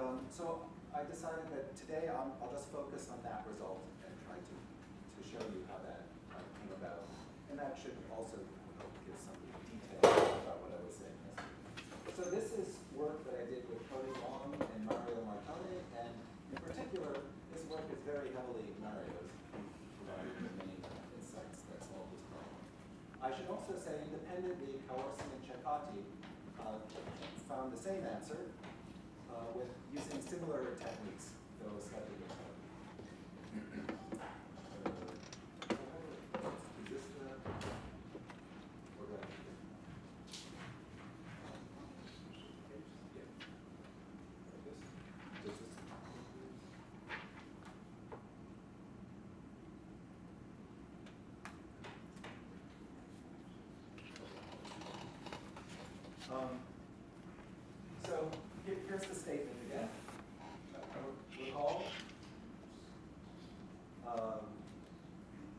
um, so I decided that today I'll, I'll, just focus on that result and try to, to show you how that uh, came about. And that should also give some detail about what I was saying yesterday. So this is work that I did with Cody Long and Mario Martone, and in particular, this work is very heavily Mario's, provided many insights that solve this problem. I should also say independently, Caorsi and Cecotti uh, found the same answer uh, with using similar techniques, though slightly different. Um, so here, here's the statement again. Recall, um,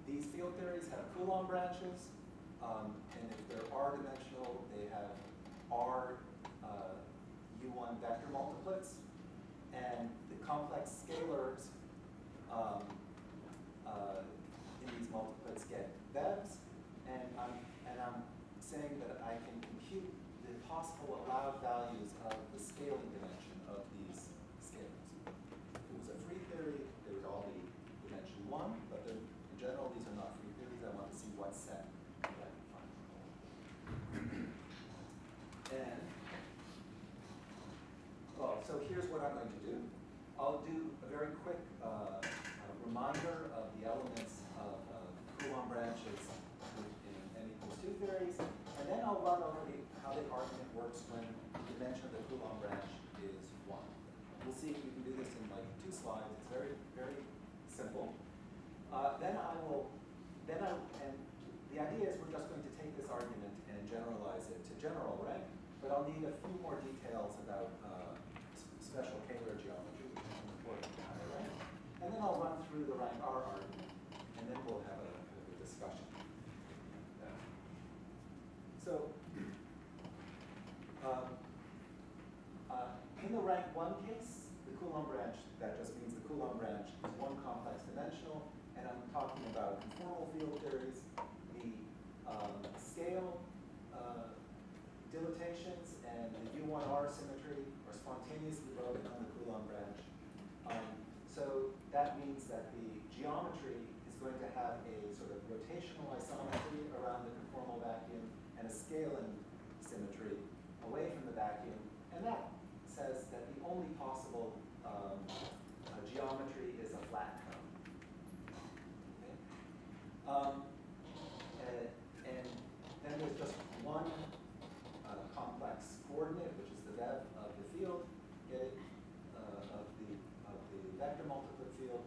these field theories have Coulomb branches, um, and if they're r-dimensional, they have r uh, u1 vector multiplets, and the complex scalars um, uh, in these multiplets get vevs, and I'm, and I'm saying that I can compute the possible allowed values of the scaling dimension of these scalars. If it was a free theory, they would all be dimension one, but in general, these are not free theories. I want to see what set that I can find. And, well, so here's what I'm going to do. I'll do a very quick uh, uh, reminder of the elements of uh, Coulomb branches in n equals 2 theories, and then I'll run over the, how the argument works when the dimension of the Coulomb branch is 1. We'll see if we can do this in like two slides. It's very, very simple. Uh, then I will, then I, and the idea is we're just going to take this argument and generalize it to general rank, but I'll need a few more details about uh, special Kähler geometry, which is important to higher rank. And I'll run through the rank R argument, and then we'll have a, kind of a discussion. Yeah. So, um, uh, in the rank one case, the Coulomb branch, that just means the Coulomb branch is one complex dimensional, and I'm talking about conformal field theories, the um, scale uh, dilatations and the U1R symmetry are spontaneously broken on the Coulomb branch. Um, so that means that the geometry is going to have a sort of rotational isometry around the conformal vacuum and a scaling symmetry away from the vacuum. And that says that the only possible um, uh, geometry is a flat cone. Okay? Um, and, and then there's just one uh, complex coordinate, which is the vev of the field, get it, uh, of the of the vector multiplet field,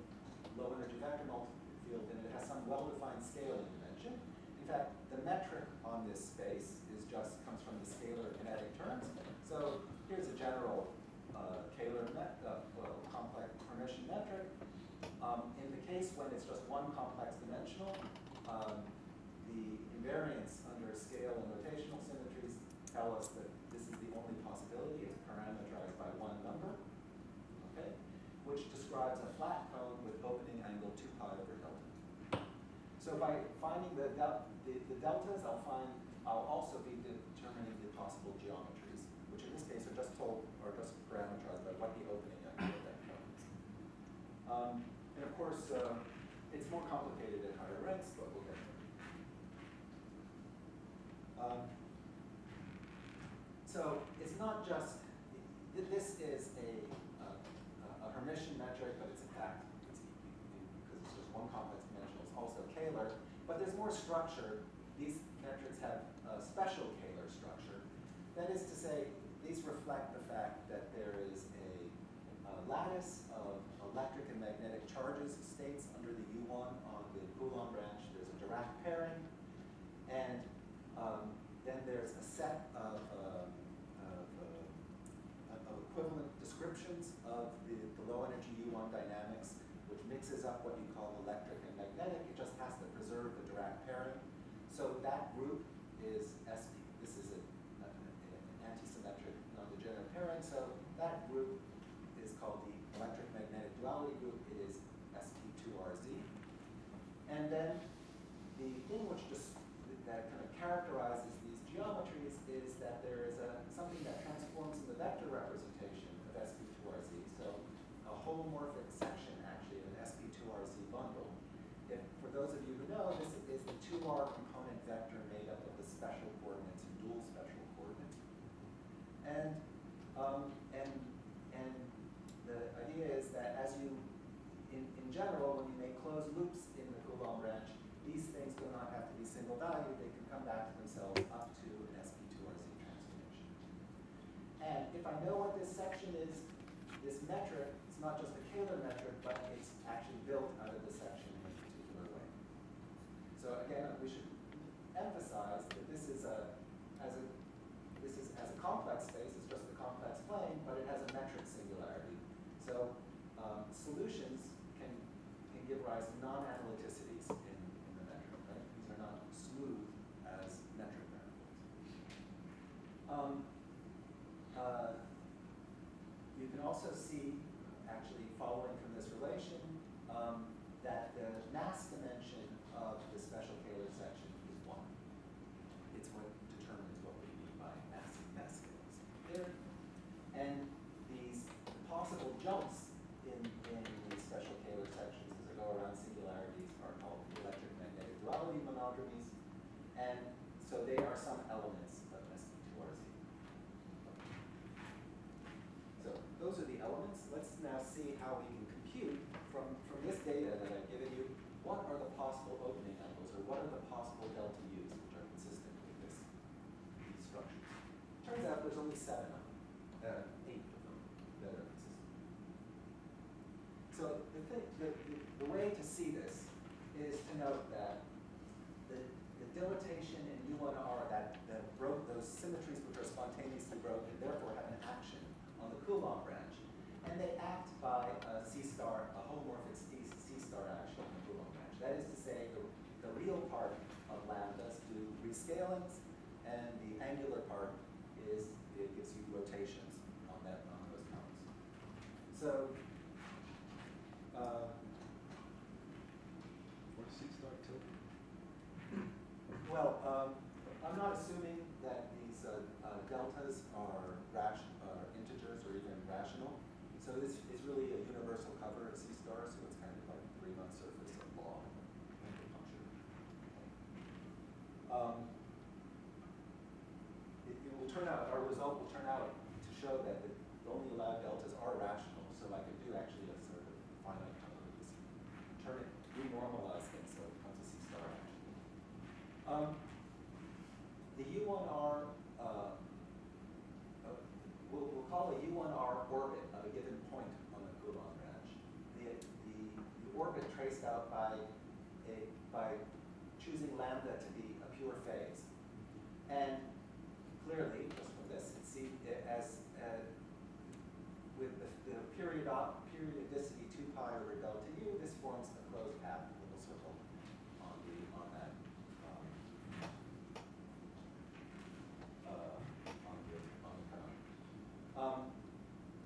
low energy vector multiplet field, and it has some well-defined scaling dimension. In fact, the metric on this space is just comes from the scalar kinetic terms. So here's a general uh, Kähler met, uh, well, complex Hermitian metric. Um, in the case when it's just one complex dimensional, um, the invariance under scale and rotational symmetries tell us that this is the only possibility. It's parameterized by one number, okay, which describes a flat cone with opening angle 2 pi over delta. So by finding the, del the, the deltas, I'll find I'll also be determining the possible geometries, which in this case are just told are just parameterized by what the opening angle of that cone is. Um, and of course, uh, it's more complicated at higher ranks, but we'll get there. Um, so it's not just, this is a, a, a Hermitian metric, but it's in fact, it's, because it's just one complex dimensional, it's also Kähler, but there's more structure, these metrics have a special Kähler structure. That is to say, these reflect the fact that there is a, a lattice of electric and magnetic charges states under the U1 on the Coulomb branch. There's a Pairing, and um, then there's a set of, uh, of, uh, of, equivalent descriptions of the, the low energy U1 dynamics, which mixes up what you call electric and magnetic. It just has to preserve the Dirac pairing. So that group is SP. This is a, a, an antisymmetric non-degenerate pairing. So that group is called the electric magnetic duality group. It is sp2rz. And then the thing which just that kind of characterizes these geometries is that there is a something that transforms in the vector representation of sp2rz. So a holomorphic section actually of an sp2rz bundle. If, for those of you who know, this is the 2r component vector made up of the special coordinates and dual special coordinates. And um, and and the idea is that as you, in, in general, when you make closed loops in the Coulomb branch, these things do not have to be single valued. They can come back to themselves up to an sp2rz transformation. And if I know what this section is, this metric, it's not just a Kähler metric, but it's actually built out of the section in a particular way. So again, we should emphasize that this is a, as a, this is as a complex space, it's just a complex plane, but it has a metric singularity. So um, solutions can, can give rise to non-analyticities in, in the metric, right? These are not smooth as metric manifolds. Um, uh, you can also see, actually following from this relation, um, that the mass dimension of the special Kähler section is one. It's what determines what we mean by mass, mass theory. And these possible jumps in, in these special Kähler sections as they go around singularities are called electric magnetic duality monodromies. And so they are some elements of sp2rz. So those are the elements. Let's now see how we can compute from, from this data that I've given you, what are the possible opening angles or what are the possible delta U's which are consistent with this, these structures. Turns out there's only seven of them, uh, eight of them that are consistent. So the, thing, the, the, the way to see this is to note that the, the dilatation in U1R that, that broke those symmetries which are spontaneously broken, therefore have an action on the Coulomb branch. And they act by a C star, a holomorphic C, C star action on the Coulomb branch. That is to say, the, the real part of lambdas do rescalings, and the angular part is it gives you rotations on that on those counts. So uh, does C star tilde? Well, um, I'm not assuming that these uh, uh, deltas are are integers or even rational. So this is really a universal cover of C star, so it's kind of like Riemann surface of log function. Um, it, it will turn out, our result will turn out to show that the only allowed deltas are rational, so I could do actually a sort of finite cover of this. Turn it, renormalize things so it becomes a C star actually. Um, the U1R, uh, uh, we'll, we'll call a U1R orbit of a given point on the Coulomb branch. The, the, the orbit traced out by a, by choosing lambda to be a pure phase. And clearly, just from this, it see, it as, uh, with the, the period periodicity 2 pi over delta u, this forms a closed path, a little circle on the, on that, um, uh, on the, on the crown. Um,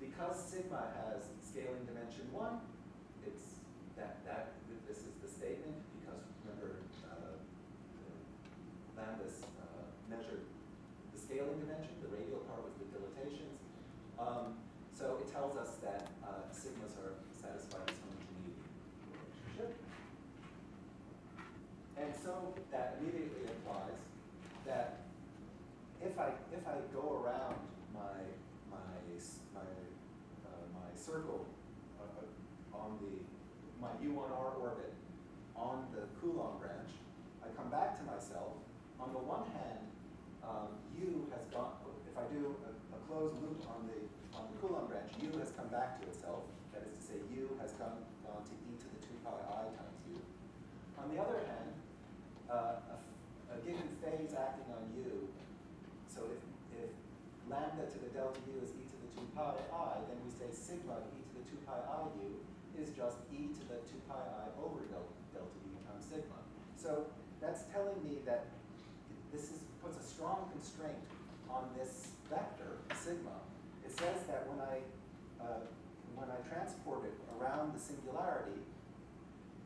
because sigma has scaling dimension one, it's that, that, this is the statement, because remember, uh, the lambdas, uh, measured the scaling dimension, the radial part was the dilatations. Um, so it tells us that uh, sigmas are satisfy this homogeneity relationship. And so that immediately implies that if I if I go around my my my uh, my circle uh, on the my U1R orbit on the Coulomb branch, I I come back to myself. On the one hand, um, U has gone, if I do a, a closed loop on the, on the Coulomb branch, U has come back to itself. That is to say, U has gone, gone to e to the 2 pi i times U. On the other hand, uh, a, a given phase acting on U, so if, if lambda to the delta U is e to the 2 pi i, then we say sigma e to the 2 pi i U is just e to the 2 pi i over delta, delta U times sigma. So that's telling me that this is, puts a strong constraint on this vector, sigma. It says that when I, uh, when I transport it around the singularity,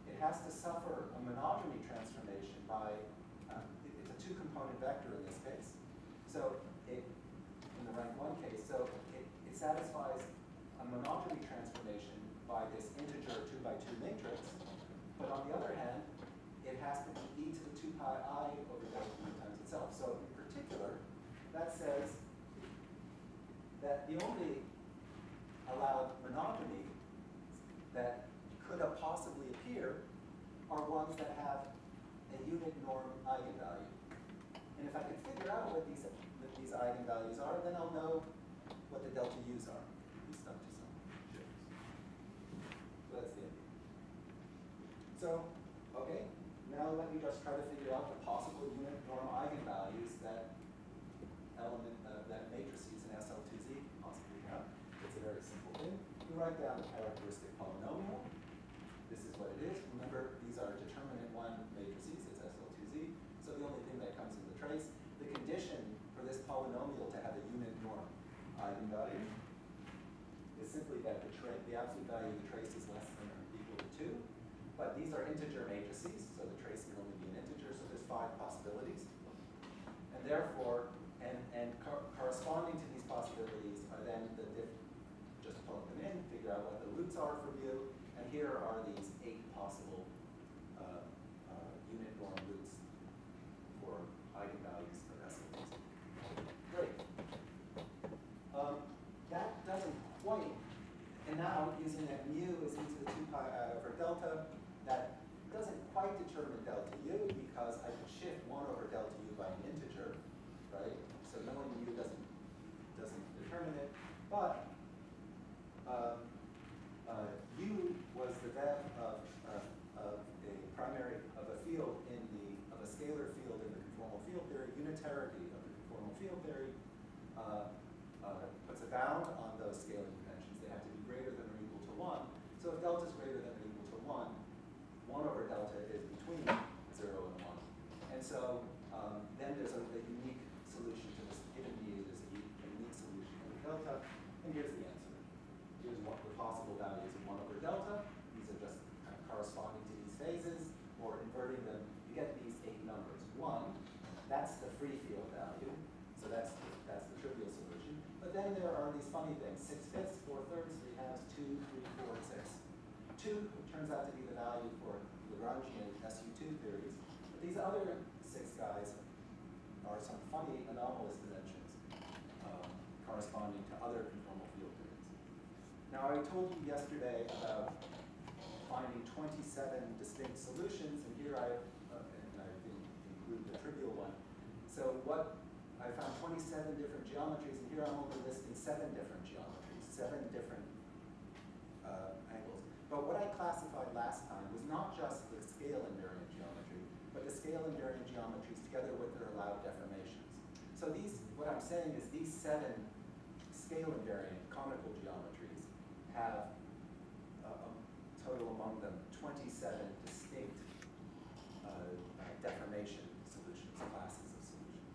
it has to suffer a monodromy transformation by, uh, it's a two-component vector in this case. So it, in the rank one case, so it, it satisfies a monodromy transformation by this integer two by two matrix, but on the other hand, it has to be e to the 2 pi i over delta itself. So in particular, that says that the only allowed monodromy that could have possibly appear are ones that have a unit norm eigenvalue. And if I can figure out what these, what these eigenvalues are, then I'll know what the delta u's are. Be stuck to some shifts. So that's the idea. So, now let me just try to figure out the possible unit norm eigenvalues that element uh, that matrices in SL2Z possibly have. It's a very simple thing. You write down the characteristic polynomial. This is what it is. Remember, these are determinant one matrices. It's SL2Z. So the only thing that comes in the trace, the condition for this polynomial to have a unit norm eigenvalue is simply that the, the absolute value of the trace is less than or equal to 2. But these are integer matrices, so the trace can only be an integer, so there's five possibilities. And therefore, and, and co corresponding to these possibilities are then the diff just plug them in, figure out what the roots are for you, and here are these eight possible uh, uh, unit norm roots for eigenvalues for SLs. Great. Um, that doesn't quite, and now using that mu is e to the 2 pi uh, over delta, that doesn't quite determine delta u because I can shift 1 over delta u by an integer, right? So knowing u doesn't, doesn't determine it, but um, uh, u was the depth of, uh, of a primary, of a field in the, of a scalar field in the conformal field of the conformal field theory uh, uh, puts a bound on those scaling dimensions. They have to be greater than or equal to 1. So if delta is greater than or equal to 1, 1 over delta is between 0 and 1. And so um, then there's a, a, unique solution to this given mu, there's a, unique solution over delta, and here's the answer. Here's what the possible values of 1 over delta. These are just kind of corresponding to these phases, or inverting them. You get these eight numbers. 1, that's the free field value, so that's the, that's the trivial solution. But then there are these funny things, 6 fifths, 4 thirds, 3 halves, 2, 3, 4, 6. 2 turns out to be the value for Lagrangian SU2 theories. But these other six guys are some funny anomalous dimensions um, corresponding to other conformal field theories. Now, I told you yesterday about finding 27 distinct solutions, and here I, uh, and I include the trivial one. So what I found 27 different geometries, and here I'm only listing seven different geometries, seven different uh, angles. But what I classified last time was not just the scale invariant geometry, but the scale invariant geometries together with their allowed deformations. So these, what I'm saying is these seven scale invariant conical geometries have a total among them 27 distinct uh, uh, deformation solutions, classes of solutions.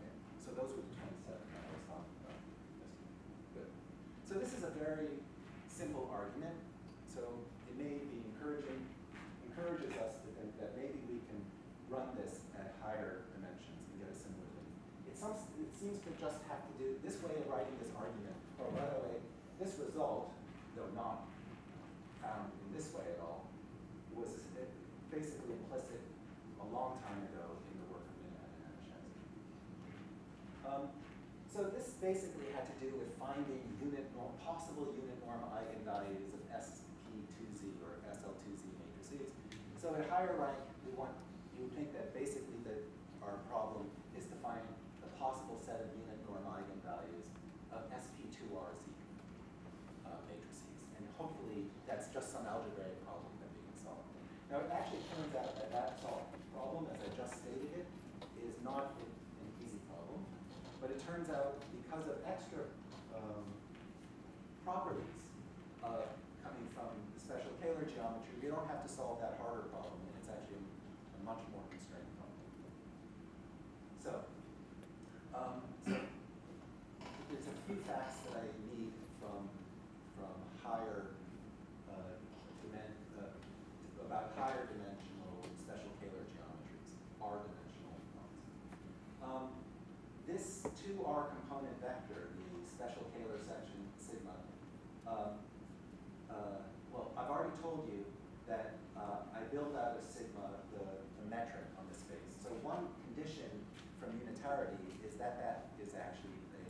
Okay. So those were the 27 that I was talking about. Good. So this is a very simple argument. So it may be encouraging, encourages us to think that maybe we can run this at higher dimensions and get a similar thing. It, it seems to just have to do, this way of writing this argument, or by the way, this result, though not found in this way at all, was basically implicit a long time ago in the work of Minahan and Nemeschansky. Um, so this basically had to do with finding unit norm, possible unit norm eigenvalues of SP2Z or SL2Z matrices. So at higher rank, we want you would think that basically that our problem is to find the possible set of unit norm eigenvalues of SP2RZ uh, matrices. And hopefully, that's just some algebraic problem that we can solve. Now, it actually turns out that that solved problem, as I just stated it, is not an an easy problem. But it turns out, because of extra um, properties uh, coming from the special Kähler geometry, we don't have to solve that harder problem, and it's actually a much more constrained problem. So, um, so there's a few facts that I need from from higher uh, dimen uh, about higher dimensional special Kähler geometries, r-dimensional ones. Um, this 2r component vector, the special Kähler section sigma, um, uh, well, I've already told you that uh, I build out of sigma the, the metric on the space. So one condition from unitarity is that that is actually a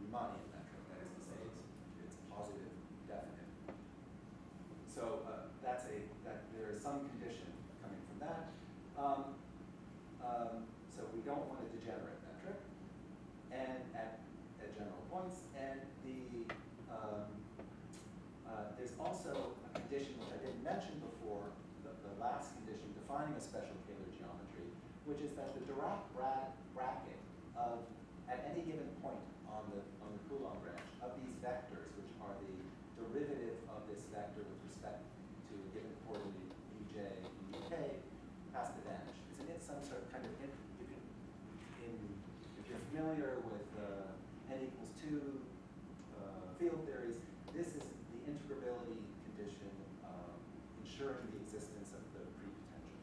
Riemannian metric. That is to say, it's, it's positive definite. So uh, that's a that there is some condition coming from that. Um, um, so we don't want a degenerate metric, and at, at general points, and the um, uh, there's also a condition which I didn't mention before, the, the last condition defining a special Kähler geometry, which is that the Dirac bra bracket of at any given point on the on the Coulomb branch of these vectors, which are the derivative of this vector with respect to a given coordinate uj and uk, has to vanish. Isn't it some sort of kind of in, you can, in if you're familiar with uh, n equals two uh, field theories, this is the integrability condition um, ensuring the existence of the pre-potential.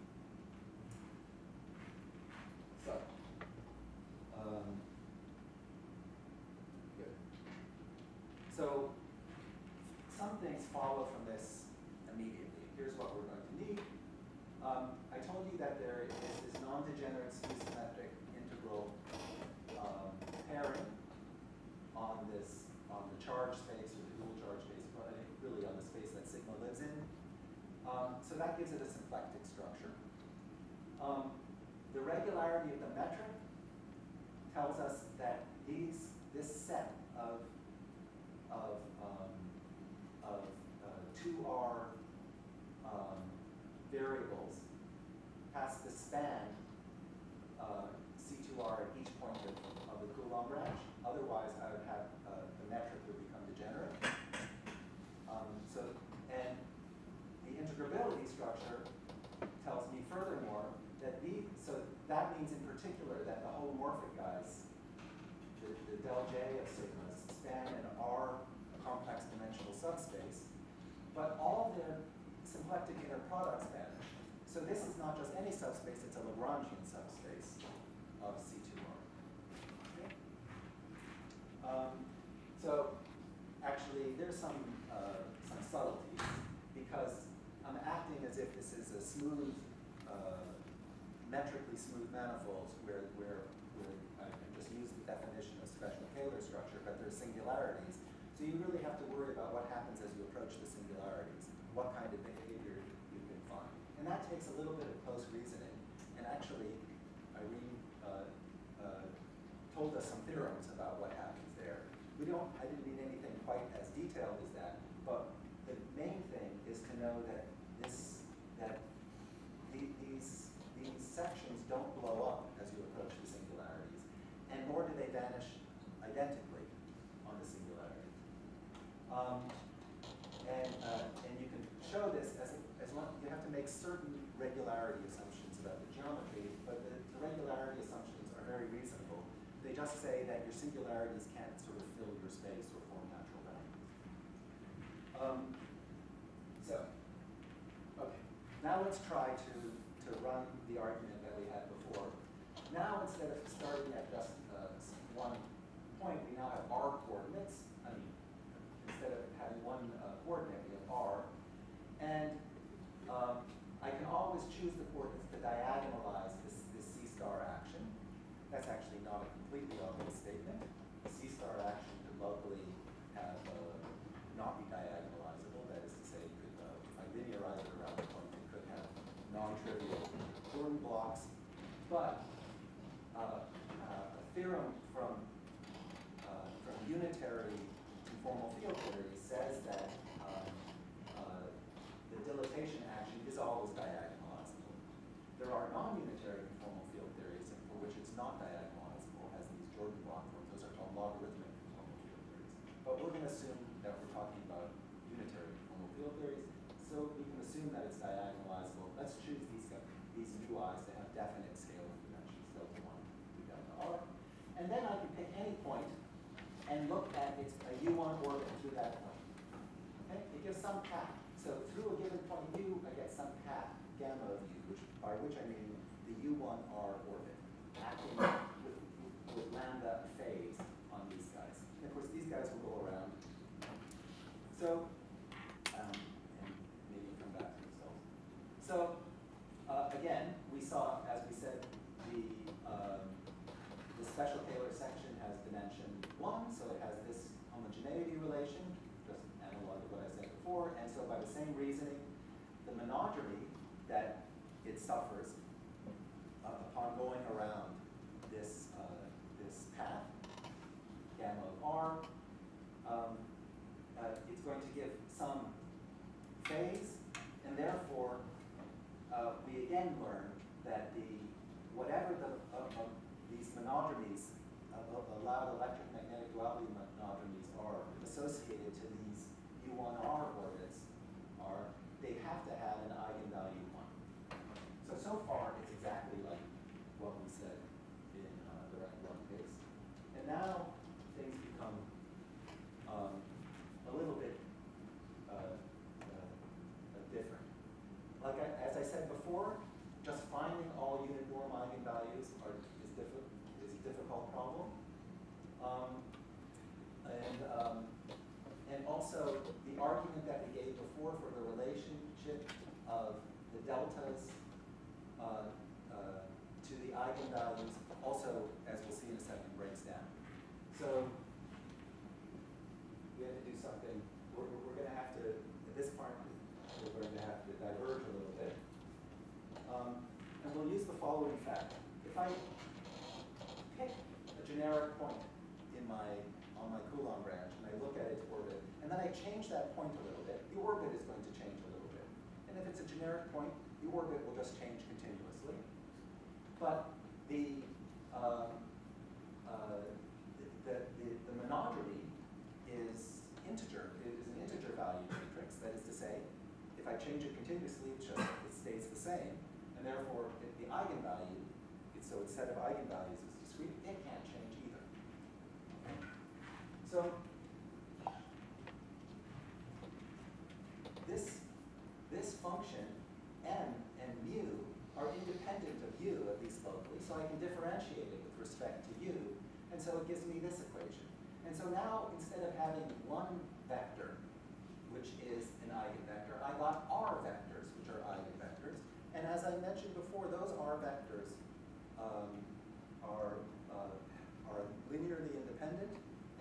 So, um, good. So, some things follow from this immediately. Here's what we're going to need. Um, I told you that there is this non-degenerate skew-symmetric integral um, pairing on this on the charge space or the dual charge space, but I think really on the space that sigma lives in. Um, so that gives it a structure. Um, the regularity of the metric tells us that these this set of of um, of uh, two R um, variables has to span uh, C2R at each point of, of the Coulomb branch. Otherwise, I would have uh, the metric would become degenerate. Um, so, and the integrability structure tells me furthermore that the so that means in particular that the holomorphic guys, the, the del J of sigmas, span an R a complex dimensional subspace, but all their symplectic inner products vanish. So this is not just any subspace, it's a Lagrangian subspace of C2R. Okay? Um, so actually, there's some uh, some subtleties because I'm acting as if this is a smooth, uh, metrically smooth manifolds where where where I can just use the definition of special Kähler structure, but there's singularities. So you really have to worry about what happens as you approach the singularities, what kind of behavior you can find. And that takes a little bit of close reasoning. And actually, Irene uh, uh, told us some theorems about what happens there. We don't, I didn't mean anything quite as detailed as that, but the main thing is to know that this, that sections don't blow up as you approach the singularities, and nor do they vanish identically on the singularity. Um, and, uh, and you can show this as, a, as you have to make certain regularity assumptions about the geometry, but the, the regularity assumptions are very reasonable. They just say that your singularities can't sort of fill your space or form natural boundaries. Um, so, okay, now let's try to, to run the argument that we had before. Now, instead of starting at just uh, one point, we now have r coordinates. I mean, instead of having one uh, coordinate, we have r. And um, I can always choose the coordinates to diagonalize this, this C star action. That's actually not a completely obvious statement. The C star action could locally have uh, not be diagonalizable. That is to say, could, uh, if I linearize it around the point, it could have non-trivial coordinates Jordan blocks, but uh, uh, a theorem from, uh, from unitary conformal field theory says that um, uh, the dilatation action is always diagonalizable. There are non-unitary conformal field theories for which it's not diagonalizable, as these Jordan block forms. Those are called logarithmic conformal field theories. But we're going to assume that we're talking about unitary conformal field theories, so we can assume that it's diagonalizable. Let's choose these, these ui's to have definite scalar dimensions, delta 1 to delta r. And then I can pick any point and look at its a u1 orbit through that point. Okay? It gives some path. So through a given point u, I get some path gamma of u, which by which I mean the u1r orbit, acting with, with lambda phase on these guys. And of course, these guys will go around. So, um, and maybe come back to themselves. So, uh, again, we saw, as we said, the, um, the special Kähler section has dimension one, so it has this homogeneity relation, just analog to what I said before, and so by the same reasoning, monodromy that it suffers uh, upon going around this, uh, this path, gamma of r, um, uh, it's going to give some phase, and therefore, uh, we again learn that the, whatever the, uh, uh, these monodromies, allowed electromagnetic duality monodromies are associated to these U1R orbits are, they have to have an eigenvalue 1. So, so far, it's exactly like what we said in uh, the rank 1 case. And now, things become um, a little bit uh, uh, different. Like I, as I said before, just finding all unit norm eigenvalues are, is, diffi is a difficult problem. Um, and, um, and the argument that we gave before for the relationship of the deltas uh, uh, to the eigenvalues also, as we'll see in a second, breaks down. So we have to do something. We're, we're going to have to, at this part, we're going to have to diverge a little bit. Um, and we'll use the following fact. If I pick a generic point in my, on my Coulomb branch, and I look at its orbit, and then I change that point a little bit, the orbit is going to change a little bit. And if it's a generic point, the orbit will just change continuously. But the, um, uh, the, the, the monodromy is integer, it is an integer value matrix. That is to say, if I change it continuously, it just it stays the same. And therefore, the eigenvalue, so its set of eigenvalues is discrete, it can't change either. So this, this function, m and mu, are independent of u, at least locally, so I can differentiate it with respect to u, and so it gives me this equation. And so now, instead of having one vector, which is an eigenvector, I got r vectors, which are eigenvectors. And as I mentioned before, those r vectors um, are, uh, are linearly independent,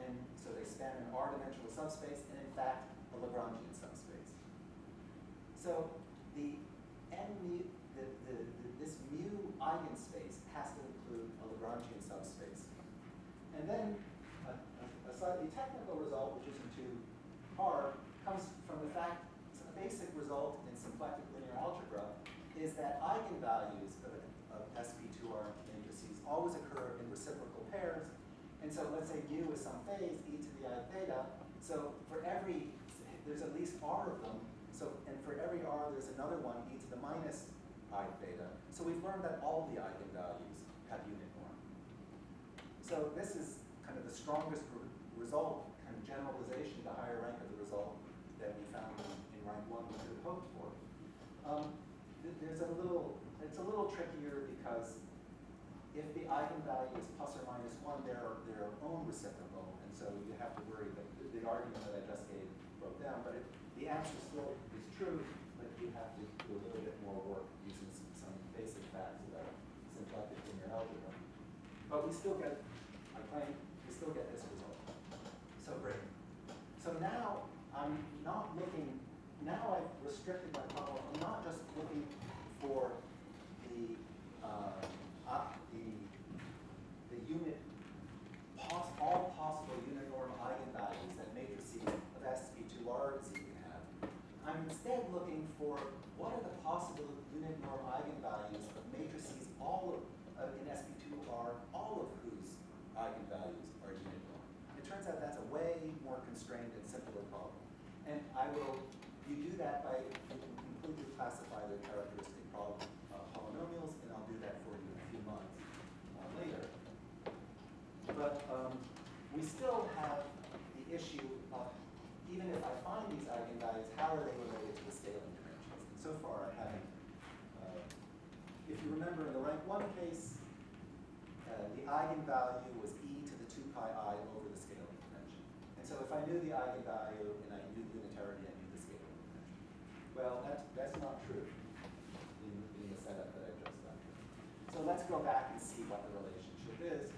and so they span an r-dimensional subspace, and in fact. So the mu, the, the, the, this mu eigenspace has to include a Lagrangian subspace. And then a, a, a slightly technical result, which isn't too hard, comes from the fact, it's a basic result in symplectic linear algebra, is that eigenvalues of, of SP2R matrices always occur in reciprocal pairs. And so let's say mu is some phase, e to the i theta. So for every, there's at least r of them. So, and for every r, there's another one, e to the minus i theta. So we've learned that all the eigenvalues have unit norm. So this is kind of the strongest re result, kind of generalization to higher rank of the result that we found in, rank one we could have hoped for. Um, th there's a little, it's a little trickier because if the eigenvalue is plus or minus one, they're their own reciprocal, and so you have to worry that the, the argument that I just gave broke down. But if the answer still true, but you have to do a little bit more work using some, some basic facts about symplectic linear algebra. But we still get, I claim, we still get this result. So great. So now I'm not looking, now I've restricted my problem, I'm not just looking for the uh, uh, the, the unit, poss, all possible unit norm eigenvalues that matrices of SP2R Z can have. I'm instead looking for what are the possible unit norm eigenvalues of matrices all of, uh, in SP2R, all of whose eigenvalues are unit norm. It turns out that's a way more constrained and simpler problem. And I will, you do that by, you can completely classify the characteristic problem uh, polynomials, and I'll do that for you in a few months uh, later. But um, we still have the issue of, even if I find these eigenvalues, how are they related to the? And so far, I haven't. Uh, if you remember in the rank one case, uh, the eigenvalue was e to the 2 pi i over the scaling dimension. And so if I knew the eigenvalue and I knew the unitarity, I knew the scaling dimension. Well, that's, that's not true in, in the setup that I've just done. So let's go back and see what the relationship is.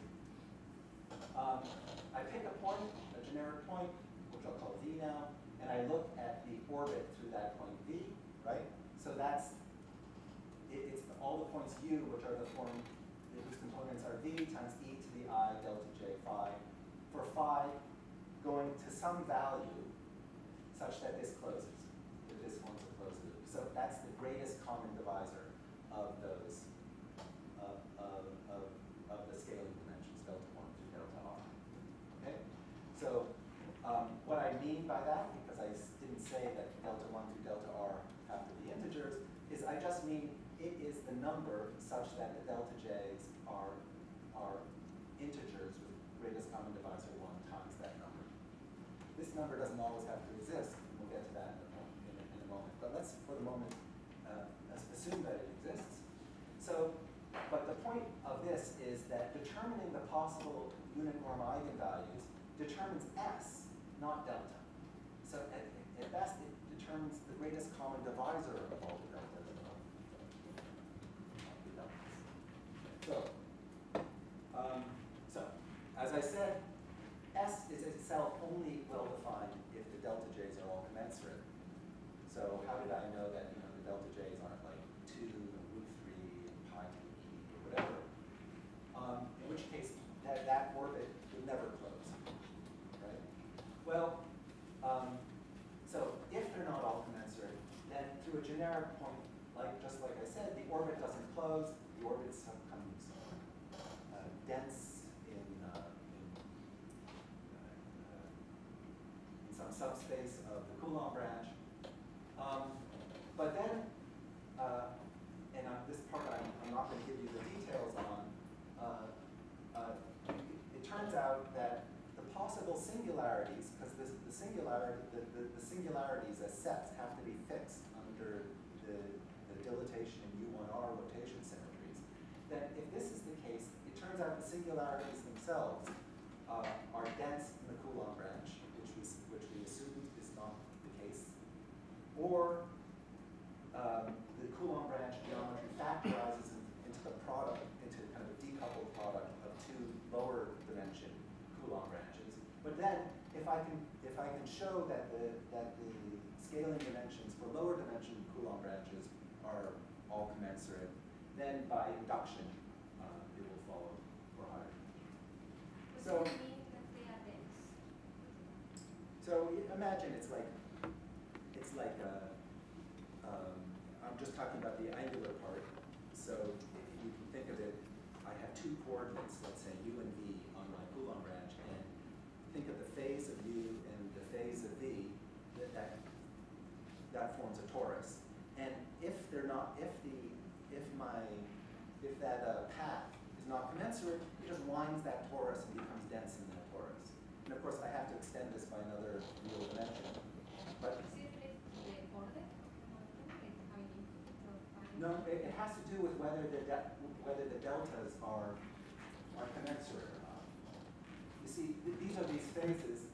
Um, I pick a point, a generic point, which I'll call V now, and I look at the orbit through that point? So that's, it, it's all the points U, which are the form, whose components are V times e to the i delta j phi, for phi going to some value such that this closes, that this forms a closed loop. So that's the greatest common divisor of those, of, of, of, of the scaling dimensions, delta one through delta r. Okay? So um, what I mean by that, because I didn't say that delta one through delta r have to be integers, is I just mean it is the number such that the delta j's are, are integers with greatest common divisor one times that number. This number doesn't always have to exist, we'll get to that in a moment, in a, in a moment. But let's, for the moment, uh, assume that it exists. So, but the point of this is that determining the possible unit norm eigenvalues determines S, not delta. So at, at best, it determines the greatest common divisor of all the deltas. of the deltas. So, um, so, as I said, S is itself only well-defined if the delta J's are all commensurate. So how did I know that, you know, the delta J's aren't like two, root three, pi to the e, or whatever? Um, in which case, that, that orbit would never close, right? Well, um, so if they're not all commensurate, then through a generic point, like, just like I said, the orbit doesn't close, the orbit becomes uh, dense in, uh, in, uh, in some subspace of the Coulomb branch. Um, but then, uh, and on this part I'm, I'm not going to give you the details on, uh, uh, it turns out that the possible singularities, because this, the singularity, the, the, the singularities as sets have to be fixed under the, the dilatation and U1R rotation symmetries, that if this is the case, it turns out the singularities themselves uh, are dense in the Coulomb branch, which we, which we assumed is not the case, or um, the Coulomb branch geometry factorizes into the product, into kind of a decoupled product of two lower dimension Coulomb branches. But then, if I can, if I can show that the, that the scaling dimensions for lower dimension Coulomb branches are all commensurate, then by induction, uh, it will follow for higher. So- What do you mean that they are dense? So imagine it's like, it's like a, um, I'm just talking about the angular part. So if you can think of it, I have two coordinates, let's say u and v on my Coulomb branch, and think of the phase of u and the phase of v, that, that, that forms a torus. And if they're not, if the, if my, if that uh, path not commensurate, it just winds that torus and becomes dense in that torus. And of course, I have to extend this by another real dimension. But it related to the order of the molecule, like how you put or find? no, it, it has to do with whether the de- whether the deltas are are commensurate or not. You see, th- these are these phases,